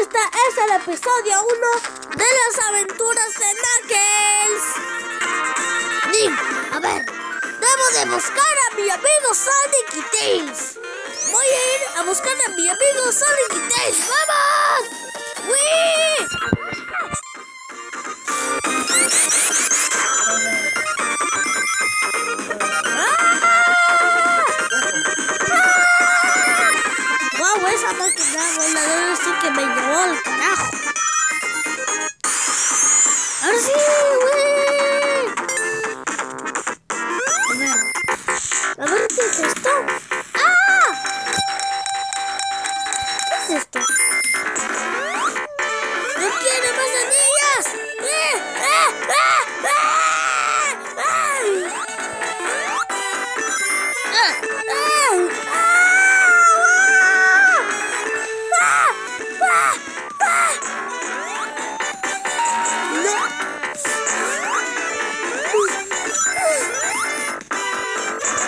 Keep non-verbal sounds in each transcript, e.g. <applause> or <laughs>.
este es el episodio 1 de las aventuras de Knuckles. Nim, a ver, debo de buscar a mi amigo Sonic y Tails. Voy a ir a buscar a mi amigo Sonic y Tails. ¡Vamos! ¡Wii!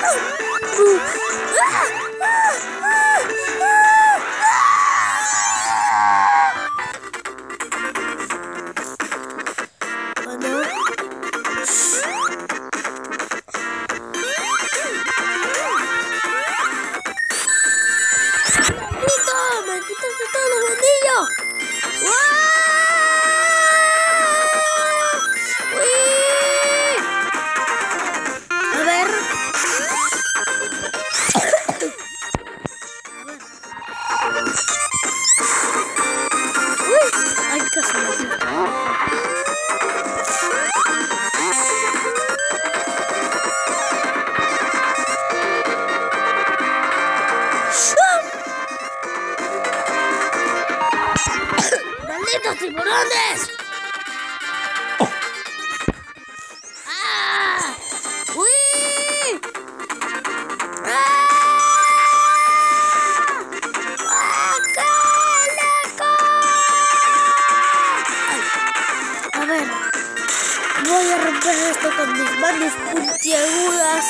Ah! <laughs> <laughs> <laughs> ¡Malditos tiburones! ¡Ah! ¡Uy! ¡Ah! ¡Ah, A ver, voy a romper esto con mis manos puntiagudas.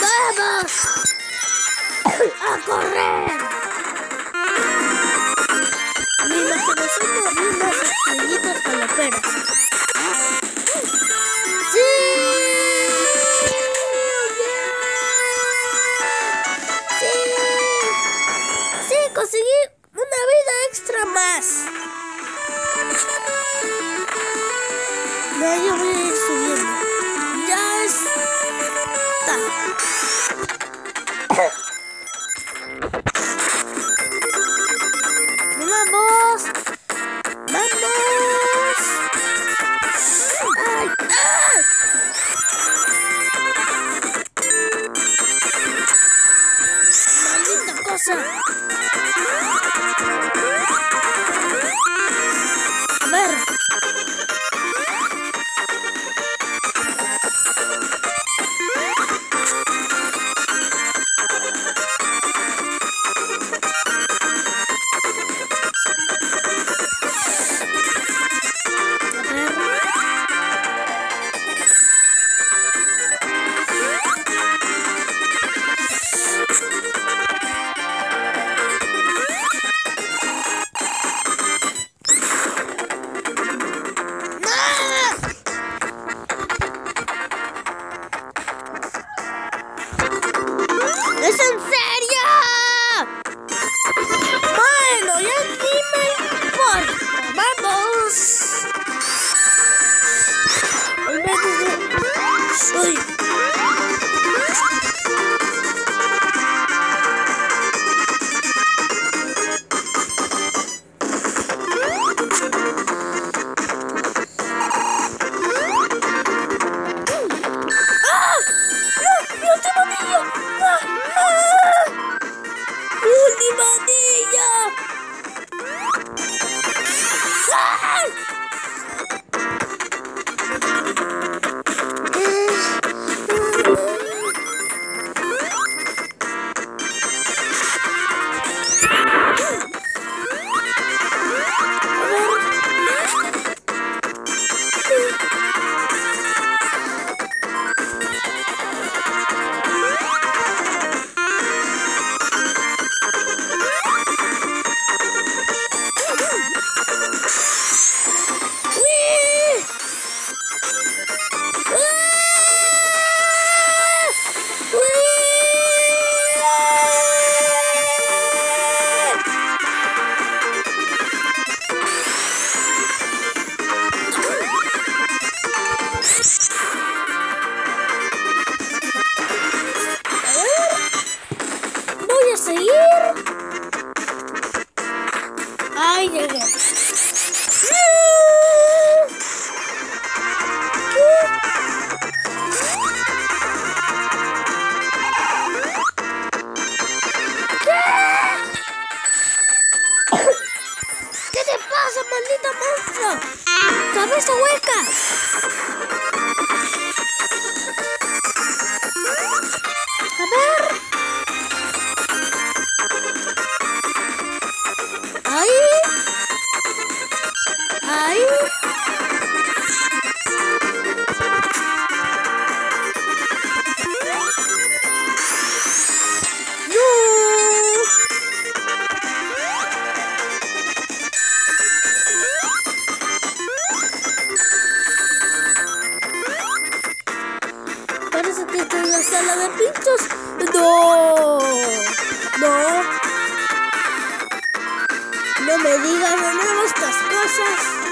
¡Vamos! ¡A correr! Mi imaginación abrió unas estrellitas paloperas. ¡Sí! ¡Sí! ¡Sí! ¡Conseguí una vida extra más! Cabeza hueca. Que está en la sala de pinchos. No. No. No me digas de nuevo estas cosas.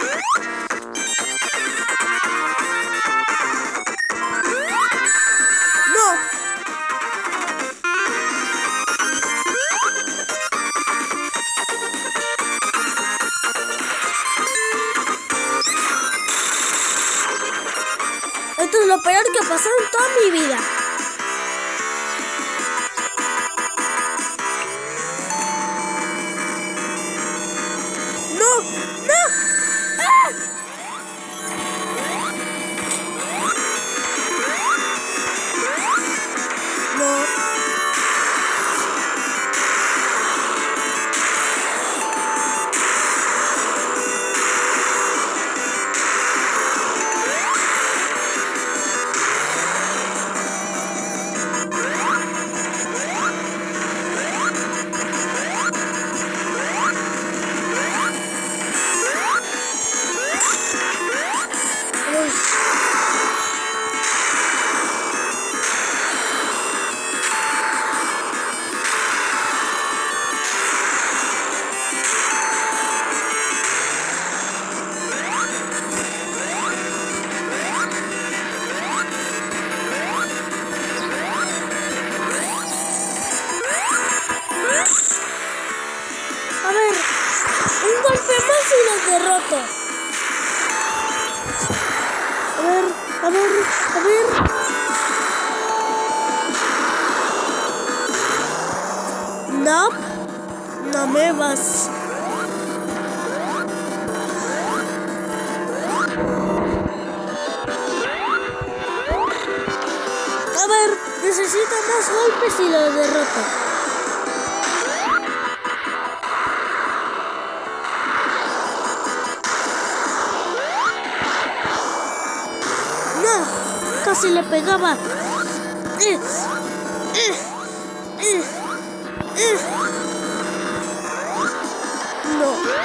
Derroto. A ver, a ver, a ver. No, no me vas. A ver, necesito más golpes y lo derroto. Casi le pegaba. No.